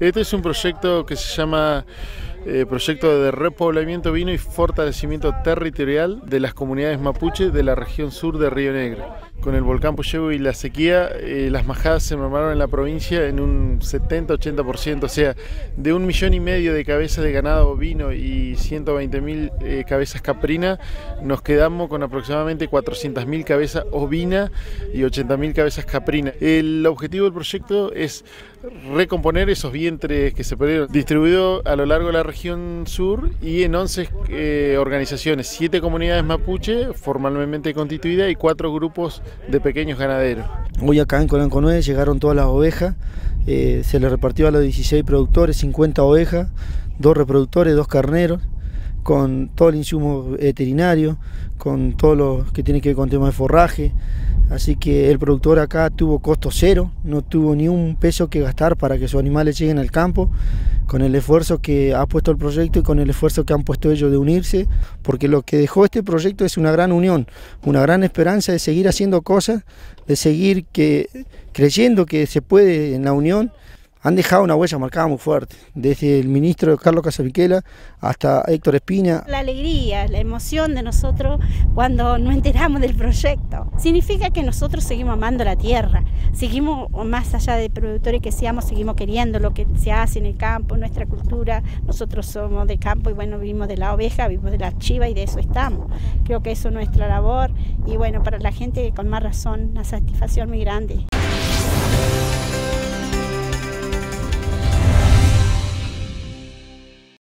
Este es un proyecto que se llama eh, proyecto de repoblamiento vino y fortalecimiento territorial de las comunidades mapuche de la región sur de Río Negro. Con el volcán Puyehue y la sequía, eh, las majadas se mermaron en la provincia en un 70-80%, o sea, de un millón y medio de cabezas de ganado ovino y 120 mil eh, cabezas caprina, nos quedamos con aproximadamente 400 mil cabezas ovina y 80 mil cabezas caprina. El objetivo del proyecto es recomponer esos vientres que se perdieron, distribuido a lo largo de la región sur y en 11 eh, organizaciones, 7 comunidades mapuche formalmente constituidas y 4 grupos de pequeños ganaderos. Hoy acá en Colanco 9 llegaron todas las ovejas, eh, se les repartió a los 16 productores 50 ovejas, 2 reproductores, 2 carneros con todo el insumo veterinario, con todo lo que tiene que ver con temas de forraje. Así que el productor acá tuvo costo cero, no tuvo ni un peso que gastar para que sus animales lleguen al campo, con el esfuerzo que ha puesto el proyecto y con el esfuerzo que han puesto ellos de unirse, porque lo que dejó este proyecto es una gran unión, una gran esperanza de seguir haciendo cosas, de seguir que, creyendo que se puede en la unión han dejado una huella marcada muy fuerte, desde el ministro Carlos Casaviquela hasta Héctor Espina. La alegría, la emoción de nosotros cuando nos enteramos del proyecto. Significa que nosotros seguimos amando la tierra, seguimos más allá de productores que seamos, seguimos queriendo lo que se hace en el campo, nuestra cultura. Nosotros somos de campo y bueno, vivimos de la oveja, vivimos de la chiva y de eso estamos. Creo que eso es nuestra labor y bueno, para la gente con más razón, una satisfacción muy grande.